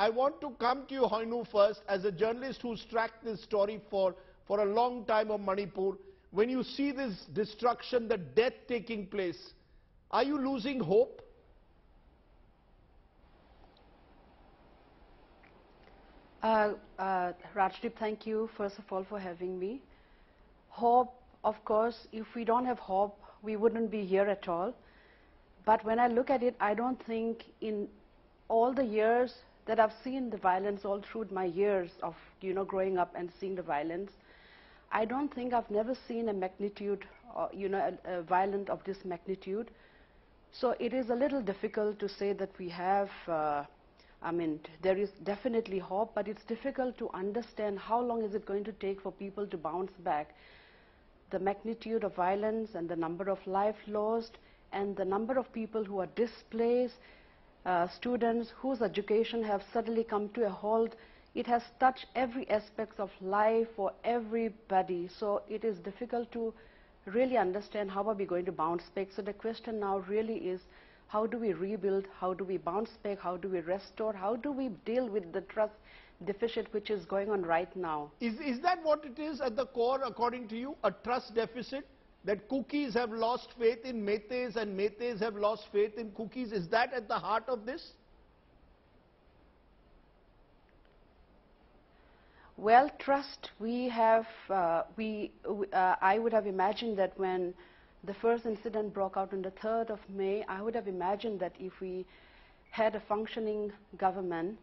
I want to come to you, Hoinu, first, as a journalist who's tracked this story for, for a long time of Manipur. When you see this destruction, the death taking place, are you losing hope? Uh, uh, Rajdeep, thank you first of all for having me. Hope, of course, if we don't have hope, we wouldn't be here at all. But when I look at it, I don't think in all the years that I've seen the violence all through my years of, you know, growing up and seeing the violence, I don't think I've never seen a magnitude, uh, you know, a, a violent of this magnitude. So it is a little difficult to say that we have uh, I mean, there is definitely hope, but it's difficult to understand how long is it going to take for people to bounce back. The magnitude of violence and the number of life lost and the number of people who are displaced, uh, students whose education have suddenly come to a halt, it has touched every aspect of life for everybody. So it is difficult to really understand how are we going to bounce back. So the question now really is, how do we rebuild? How do we bounce back? How do we restore? How do we deal with the trust deficit which is going on right now? Is, is that what it is at the core, according to you, a trust deficit? That Kukis have lost faith in Meiteis and Meiteis have lost faith in Kukis. Is that at the heart of this? Well, trust, we have, uh, we, uh, I would have imagined that when the first incident broke out on the 3rd of May. I would have imagined that if we had a functioning government,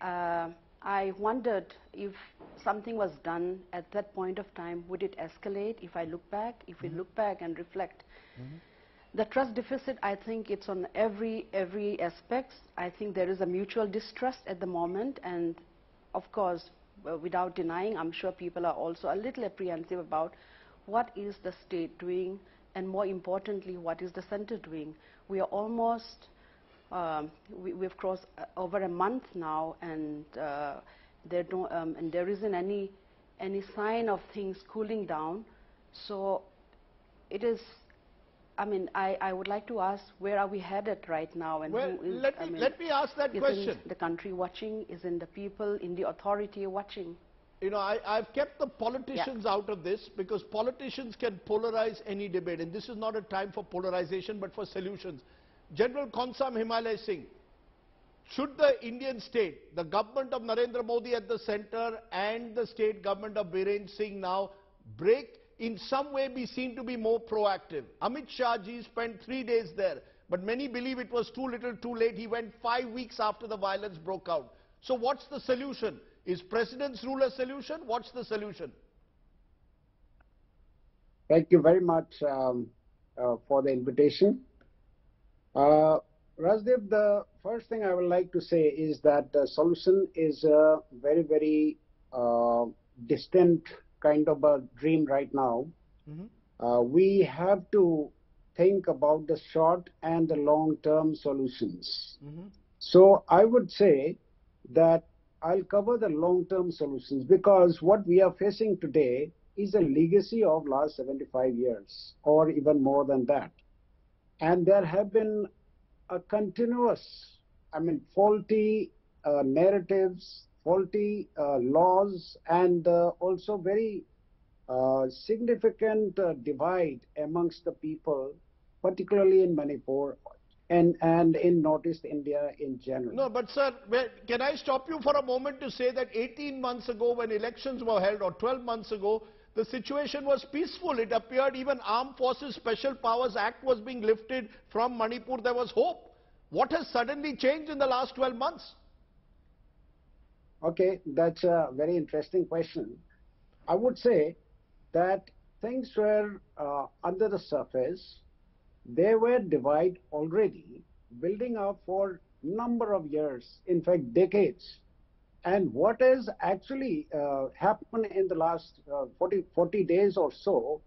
uh, I wondered if something was done at that point of time, would it escalate if I look back, if mm -hmm. we mm-hmm. look back and reflect. Mm -hmm. The trust deficit, I think it's on every, every aspect. I think there is a mutual distrust at the moment and of course, uh, without denying, I'm sure people are also a little apprehensive about what is the state doing and more importantly, what is the center doing? We are almost, um, we, have crossed uh, over a month now, and uh, there don't, um, and there isn't any any sign of things cooling down. So it is. I mean, I, I would like to ask, where are we headed right now? And well, let me, I mean, let me ask that question. the country watching? Isn't the people in the authority watching? you know, I, have kept the politicians yeah. out of this because politicians can polarize any debate. And this is not a time for polarization, but for solutions. General Konsam Himalay Singh, should the Indian state, the government of Narendra Modi at the center and the state government of Biren Singh now break, in some way be seen to be more proactive? Amit Shah ji spent three days there, but many believe it was too little too late. He went five weeks after the violence broke out. So what's the solution? Is President's rule a solution? What's the solution? Thank you very much um, uh, for the invitation. Uh, Rajdeep, the first thing I would like to say is that the solution is a very, very uh, distant kind of a dream right now. Mm -hmm. uh, we have to think about the short and the long-term solutions. Mm -hmm. So I would say that I'll cover the long-term solutions because what we are facing today is a legacy of last 75 years or even more than that. And there have been a continuous, I mean, faulty uh, narratives, faulty uh, laws, and uh, also very uh, significant uh, divide amongst the people, particularly in Manipur and, and in Northeast India in general. No, but sir, can I stop you for a moment to say that 18 months ago when elections were held or 12 months ago, the situation was peaceful. It appeared even Armed Forces Special Powers Act was being lifted from Manipur. There was hope. What has suddenly changed in the last 12 months? Okay, that's a very interesting question. I would say that things were uh, under the surface they were divided already, building up for number of years, in fact, decades. And what has actually uh, happened in the last uh, 40, 40 days or so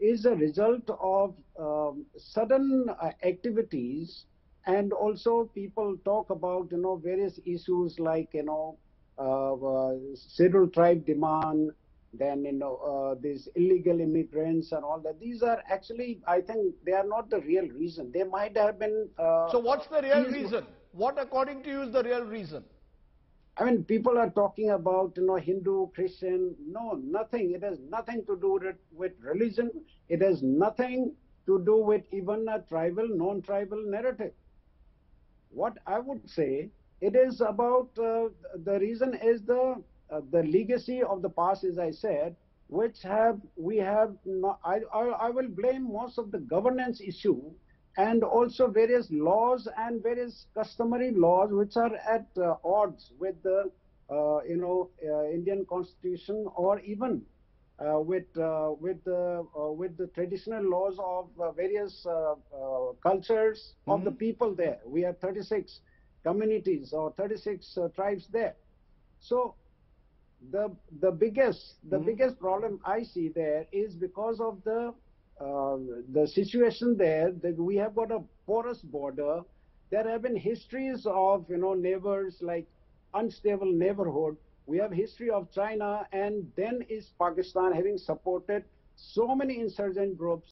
is a result of um, sudden uh, activities and also people talk about, you know, various issues like, you know, uh, uh, tribe demand, then you know uh, these illegal immigrants and all that. These are actually i think they are not the real reason. They might have been uh, so what's the real reason? What according to you is the real reason I mean, people are talking about, you know, Hindu, Christian. No, nothing. It has nothing to do with, religion. It has nothing to do with even a tribal, non-tribal narrative. What I would say, it is about, uh, the reason is the, uh, the legacy of the past, as I said, which have, we have, I, I, I will blame most of the governance issue and also various laws and various customary laws which are at uh, odds with the uh, you know uh, Indian constitution or even uh, with uh, with the uh, with the traditional laws of various cultures mm -hmm. of the mm-hmm. people there we have 36 communities or 36 tribes there so the the biggest the mm -hmm. biggest problem i see there is because of the uh, the situation there that we have got a porous border. There have been histories of you know neighbors like unstable neighborhood. We have history of China, and then is Pakistan having supported so many insurgent groups